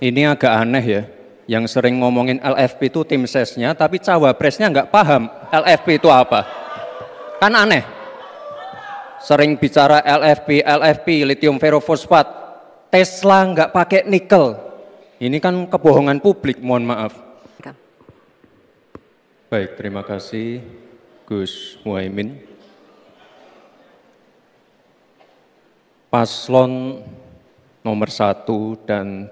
Ini agak aneh ya, yang sering ngomongin LFP itu tim sesnya, tapi cawapresnya nggak paham LFP itu apa. Kan aneh. Sering bicara LFP, LFP, lithium ferrofosfat, Tesla nggak pakai nikel. Ini kan kebohongan publik, mohon maaf. Baik, terima kasih Gus Muhaimin. Paslon nomor satu dan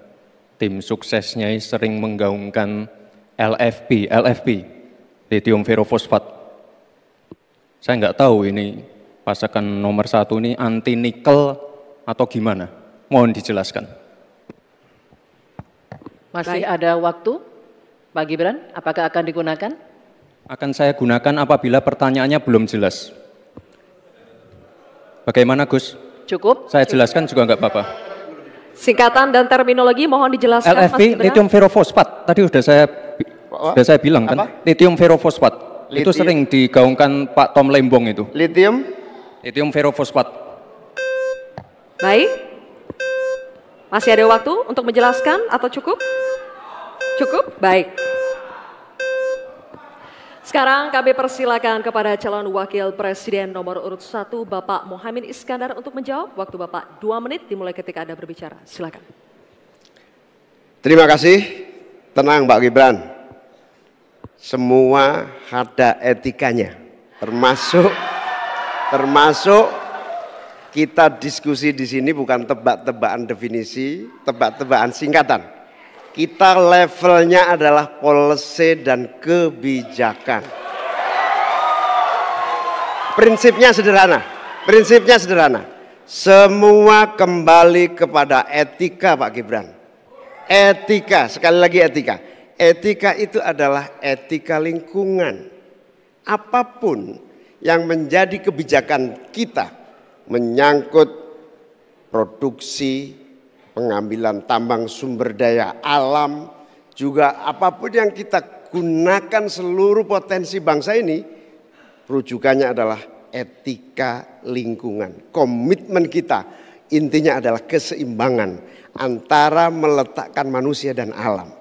tim suksesnya sering menggaungkan LFP, LFP, lithium ferrofosfat. Saya nggak tahu ini pasakan nomor satu ini anti nikel atau gimana? Mohon dijelaskan. Masih Baik. ada waktu, Pak Gibran, apakah akan digunakan? Akan saya gunakan apabila pertanyaannya belum jelas. Bagaimana Gus? Cukup? Saya jelaskan juga nggak apa-apa. Singkatan dan terminologi mohon dijelaskan LFP lithium ferrofosfat. Tadi sudah saya sudah saya bilang kan, Apa? lithium ferrofosfat. Lithium. Itu sering digaungkan Pak Tom Lembong itu. Lithium lithium ferrofosfat. Baik. Masih ada waktu untuk menjelaskan atau cukup? Cukup? Baik. Sekarang kami persilakan kepada calon wakil presiden nomor urut 1 Bapak Mohamed Iskandar untuk menjawab. Waktu Bapak dua menit dimulai ketika Anda berbicara. Silakan. Terima kasih. Tenang Pak Gibran. Semua ada etikanya. Termasuk termasuk kita diskusi di sini bukan tebak-tebakan definisi, tebak-tebakan singkatan kita levelnya adalah policy dan kebijakan. Prinsipnya sederhana. Prinsipnya sederhana. Semua kembali kepada etika Pak Gibran. Etika, sekali lagi etika. Etika itu adalah etika lingkungan. Apa pun yang menjadi kebijakan kita menyangkut produksi, pengambilan tambang sumber daya alam, juga apa pun yang kita gunakan seluruh potensi bangsa ini, rujukannya adalah etika lingkungan. Komitmen kita intinya adalah keseimbangan antara meletakkan manusia dan alam.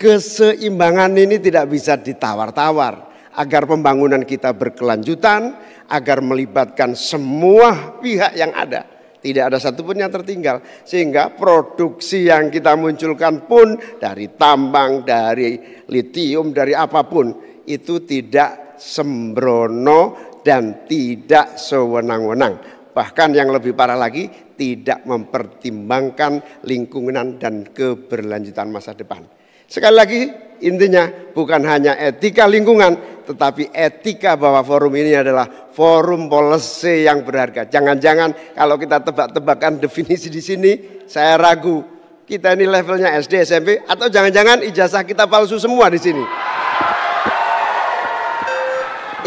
Keseimbangan ini tidak bisa ditawar-tawar agar pembangunan kita berkelanjutan, agar melibatkan semua pihak yang ada tidak ada satupun yang tertinggal. Sehingga produksi yang kita munculkan pun dari tambang, dari litium, dari apa pun. Itu tidak sembrono dan tidak sewenang-wenang. Bahkan yang lebih parah lagi tidak mempertimbangkan lingkungan dan keberlanjutan masa depan. Sekali lagi intinya bukan hanya etika lingkungan, tetapi etika bahwa forum ini adalah forum policy yang berharga. Jangan-jangan kalau kita tebak-tebakan definisi di sini, saya ragu kita ini levelnya SD, SMP, atau jangan-jangan ijazah kita palsu semua di sini.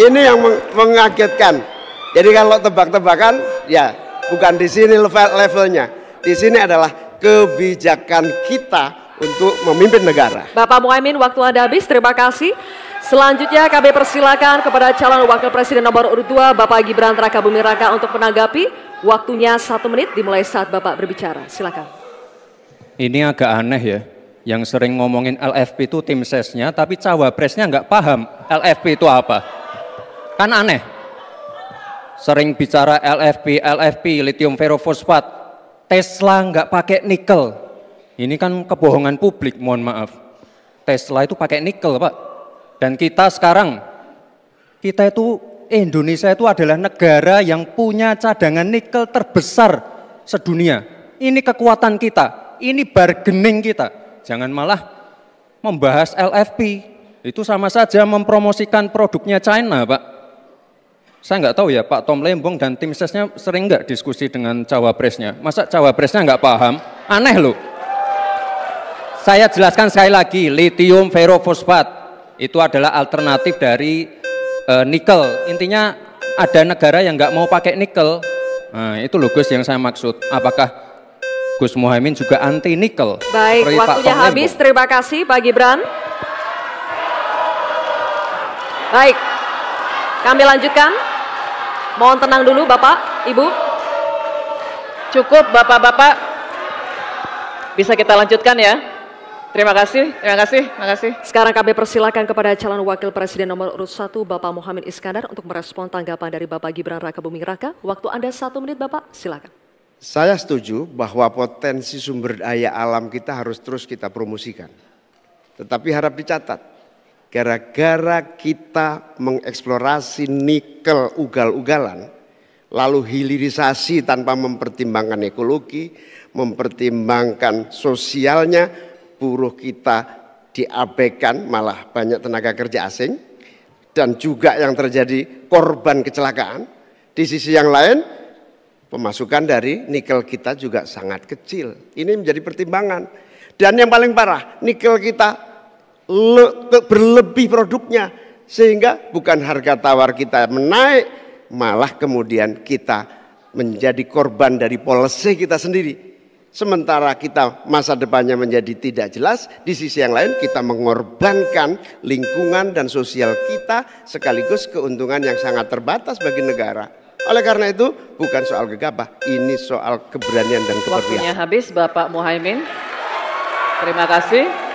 Ini yang mengagetkan. Jadi kalau tebak-tebakan, ya bukan di sini level levelnya. Di sini adalah kebijakan kita untuk memimpin negara. Bapak Muhaimin, waktu Anda habis. Terima kasih. Selanjutnya kami persilakan kepada calon wakil presiden nomor urut 2 Bapak Gibran Traka Buming Raka untuk menanggapi. Waktunya satu menit dimulai saat Bapak berbicara. Silakan. Ini agak aneh ya, yang sering ngomongin LFP itu tim sesnya, tapi cawapresnya nggak paham LFP itu apa. Kan aneh. Sering bicara LFP, LFP, lithium ferrofosfat, Tesla nggak pakai nikel, ini kan kebohongan publik, mohon maaf. Tesla itu pakai nikel, Pak. Dan kita sekarang, kita itu Indonesia itu adalah negara yang punya cadangan nikel terbesar sedunia. Ini kekuatan kita, ini bargaining kita. Jangan malah membahas LFP. Itu sama saja mempromosikan produknya China, Pak. Saya nggak tahu ya Pak Tom Lembong dan tim sesnya sering nggak diskusi dengan cawapresnya. Masa cawapresnya nggak paham? Aneh loh. Saya jelaskan sekali lagi, lithium ferrofosfat itu adalah alternatif dari e, nikel. Intinya ada negara yang nggak mau pakai nikel. Nah, itu loh Gus yang saya maksud. Apakah Gus Muhaimin juga anti nikel? Baik, waktunya habis. Terima kasih Pak Gibran. Baik, kami lanjutkan. Mohon tenang dulu Bapak, Ibu. Cukup Bapak-Bapak. Bisa kita lanjutkan ya. Terima kasih, terima kasih, terima kasih. Sekarang kami persilakan kepada calon wakil presiden nomor urut 1 Bapak Muhammad Iskandar untuk merespon tanggapan dari Bapak Gibran Raka Buming Raka. Waktu Anda satu menit Bapak, silakan. Saya setuju bahwa potensi sumber daya alam kita harus terus kita promosikan. Tetapi harap dicatat, gara-gara kita mengeksplorasi nikel ugal-ugalan, lalu hilirisasi tanpa mempertimbangkan ekologi, mempertimbangkan sosialnya, buruh kita diabaikan malah banyak tenaga kerja asing dan juga yang terjadi korban kecelakaan. Di sisi yang lain pemasukan dari nikel kita juga sangat kecil. Ini menjadi pertimbangan. Dan yang paling parah, nikel kita berlebih produknya sehingga bukan harga tawar kita menaik, malah kemudian kita menjadi korban dari polisi kita sendiri Sementara kita masa depannya menjadi tidak jelas, di sisi yang lain kita mengorbankan lingkungan dan sosial kita sekaligus keuntungan yang sangat terbatas bagi negara. Oleh karena itu bukan soal gegabah, ini soal keberanian dan keberpihakan. Waktunya habis Bapak Muhaimin. Terima kasih.